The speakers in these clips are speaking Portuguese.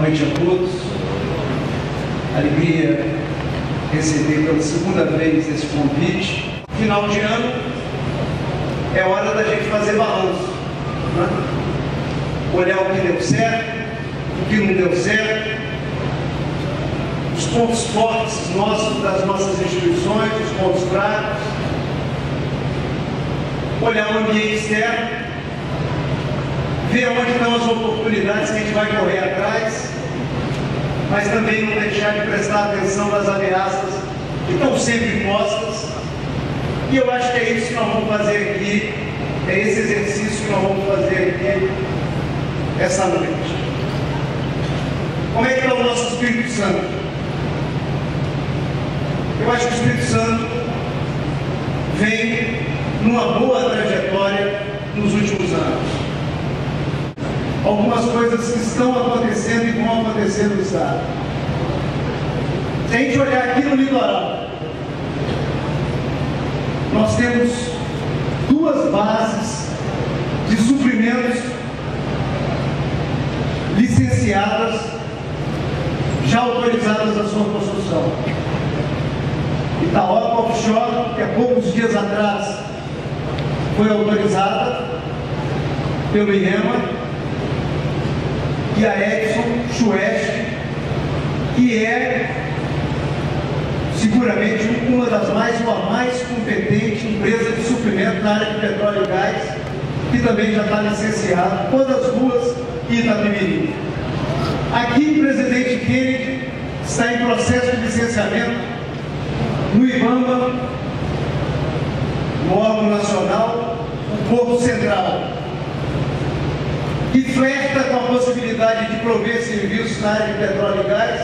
noite a todos. Alegria receber pela segunda vez esse convite. Final de ano é hora da gente fazer balanço. Né? Olhar o que deu certo, o que não deu certo, os pontos fortes nossos, das nossas instituições, os pontos fracos, olhar o ambiente externo, ver onde estão as oportunidades que a gente vai correr atrás, mas também não deixar de prestar atenção nas ameaças que estão sempre postas. E eu acho que é isso que nós vamos fazer aqui, é esse exercício que nós vamos fazer aqui essa noite. Como é que está o nosso Espírito Santo? Eu acho que o Espírito Santo vem numa boa trajetória nos últimos anos algumas coisas que estão acontecendo e vão acontecer no Estado. Gente olhar aqui no litoral, nós temos duas bases de suprimentos licenciadas, já autorizadas a sua construção. Itaoca Offshore, que há poucos dias atrás foi autorizada pelo IREMA, a Edson Schwest, que é seguramente uma das mais ou a mais competente empresa de suprimento na área de petróleo e gás, que também já está licenciada, todas as ruas e Itapemirim. Aqui, o presidente Kennedy está em processo de licenciamento no IBAMA, no órgão nacional, o Porto Central, que flerta com a possibilidade de prover serviços na área de petróleo e gás,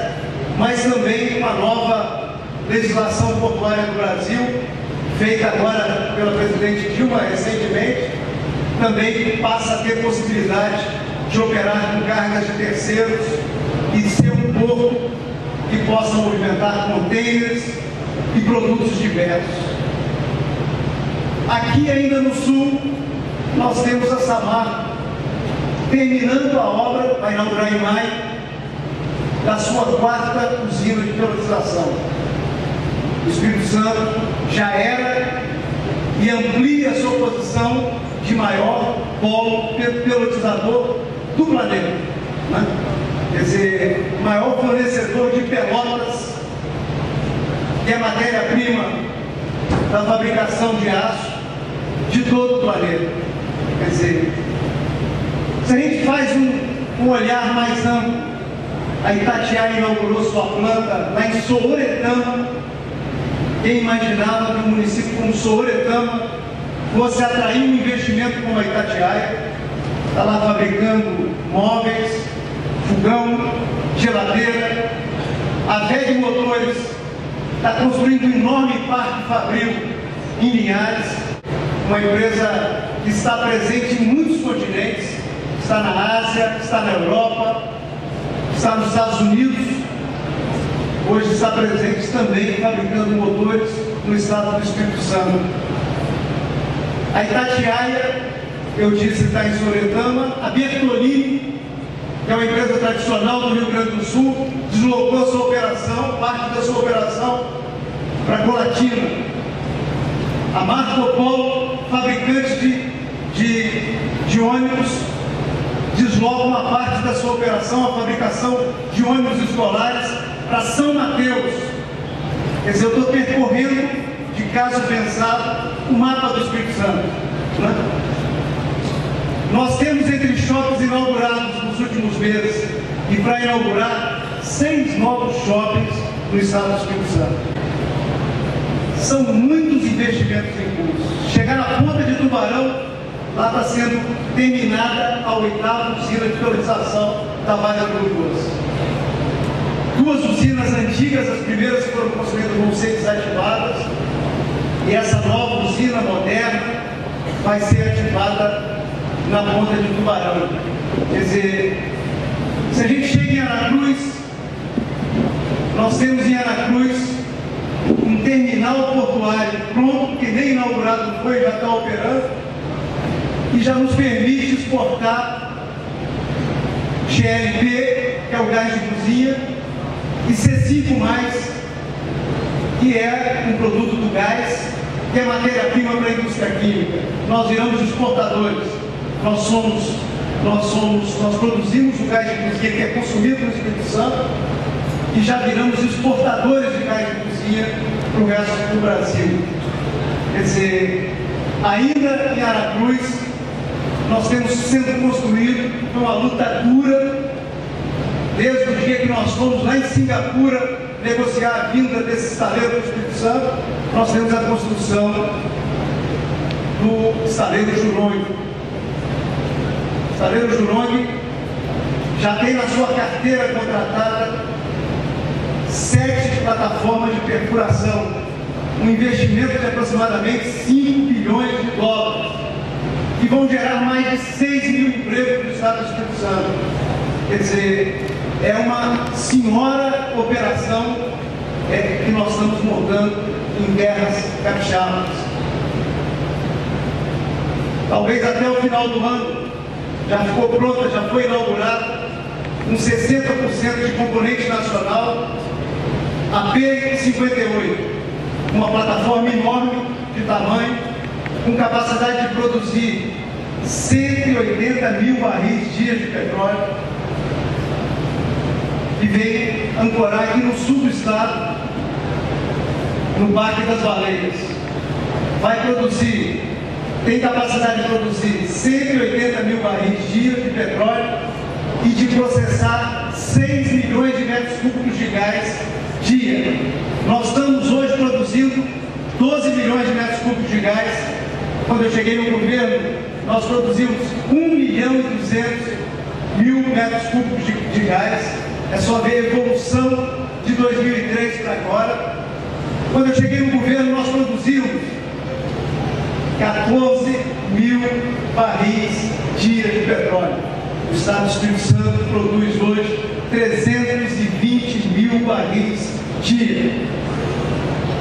mas também uma nova legislação portuária do Brasil, feita agora pela presidente Dilma recentemente, também passa a ter possibilidade de operar com cargas de terceiros e ser um porto que possa movimentar contêineres e produtos diversos. Aqui ainda no sul, nós temos a Samarco, terminando a obra, vai inaugurar em maio, da sua quarta usina de peletização. O Espírito Santo já era e amplia a sua posição de maior polo pelotizador do planeta. Né? Quer dizer, maior fornecedor de pelotas, que é matéria-prima da fabricação de aço de todo o planeta. Quer dizer, se a gente faz um, um olhar mais amplo, a Itatiaia inaugurou sua planta lá em Sooretama. Quem imaginava que um município como Sooretama fosse atrair um investimento como a Itatiaia? Está lá fabricando móveis, fogão, geladeira, a VEG Motores está construindo um enorme parque fabril em Linhares, uma empresa que está presente em muitos continentes, está na Ásia, está na Europa, está nos Estados Unidos, hoje está presente também fabricando motores no estado do Espírito Santo. A Itatiaia, eu disse, está em Soretama, a Bertolini, que é uma empresa tradicional do Rio Grande do Sul, deslocou sua operação, parte da sua operação, para Colatina. A Marco Polo, fabricante de, de, de ônibus, desloca uma parte da sua operação, a fabricação de ônibus escolares, para São Mateus. Quer dizer, eu estou percorrendo, de caso pensado, o mapa do Espírito Santo. Né? Nós temos entre shoppings inaugurados nos últimos meses e para inaugurar seis novos shoppings no estado do Espírito Santo. São muitos investimentos em curso. Chegar na ponta de Tubarão Lá está sendo terminada a oitava usina de priorização da Malha do. Duas usinas antigas, as primeiras foram construídas, vão ser desativadas. E essa nova usina moderna vai ser ativada na ponta de Tubarão. Quer dizer, se a gente chega em Aracruz, nós temos em Aracruz um terminal portuário pronto, que nem inaugurado foi, já está operando que já nos permite exportar GLP, que é o gás de cozinha, e C5+, que é um produto do gás, que é matéria-prima para a indústria química. Nós viramos exportadores. Nós somos, nós somos, nós produzimos o gás de cozinha que é consumido no Espírito Santo e já viramos exportadores de gás de cozinha para o resto do Brasil. Quer dizer, ainda em Aracruz, nós temos sendo construído uma luta dura, desde o dia que nós fomos lá em Singapura negociar a vinda desse estaleiro do Espírito Santo, nós temos a construção do estaleiro Jurong. O estaleiro Jurong já tem na sua carteira contratada sete plataformas de perfuração, um investimento de aproximadamente 5 bilhões de dólares, que vão gerar mais de 6 mil empregos no estado do Espírito Santo. Quer dizer, é uma senhora operação é, que nós estamos montando em terras capixabas. Talvez até o final do ano já ficou pronta, já foi inaugurada um 60% de componente nacional a P58, uma plataforma enorme de tamanho, com capacidade de produzir 180 mil barris dias de petróleo, e vem ancorar aqui no sul do estado, no Parque das Baleias. Vai produzir, tem capacidade de produzir 180 mil barris dia de petróleo e de processar 6 milhões de metros cúbicos de gás dia. Nós estamos hoje produzindo 12 milhões de metros cúbicos de gás. Quando eu cheguei no governo, nós produzimos 1 milhão e 200 mil metros cúbicos de, de gás. É só ver a evolução de 2003 para agora. Quando eu cheguei no governo, nós produzimos 14 mil barris dia de petróleo. O Estado do Espírito Santo produz hoje 320 mil barris dia.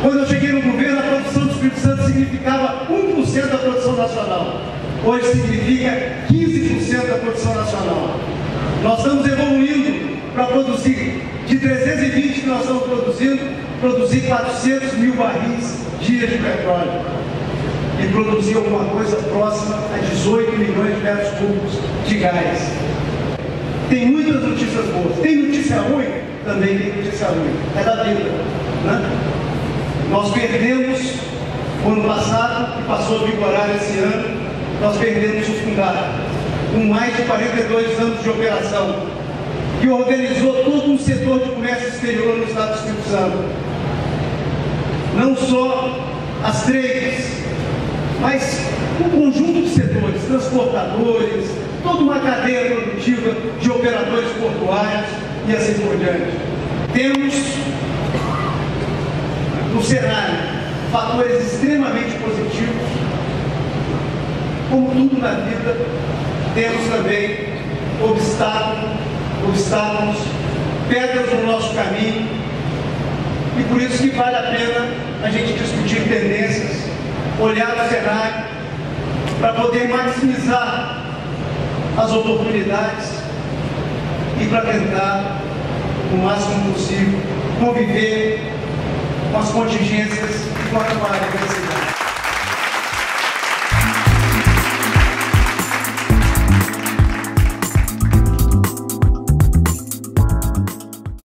Quando eu cheguei no governo, a produção do Espírito Santo significava 1% da produção nacional. Hoje significa 15% da produção nacional. Nós estamos evoluindo para produzir, de 320 que nós estamos produzindo, produzir 400 mil barris dia de petróleo. E produzir alguma coisa próxima a 18 milhões de metros cúbicos de gás. Tem muitas notícias boas. Tem notícia ruim? Também tem notícia ruim. É da vida. Né? Nós perdemos, o ano passado, que passou a vigorar esse ano, nós perdemos o Fungar, com mais de 42 anos de operação, que organizou todo um setor de comércio exterior no Estado do Espírito Santo. Não só as trades, mas um conjunto de setores, transportadores, toda uma cadeia produtiva de operadores portuários e assim por diante. Temos no cenário fatores extremamente positivos, como tudo na vida, temos também obstáculos, obstáculos, pedras no nosso caminho, e por isso que vale a pena a gente discutir tendências, olhar o cenário, para poder maximizar as oportunidades e para tentar, o máximo possível, conviver com as contingências e com a adversidade.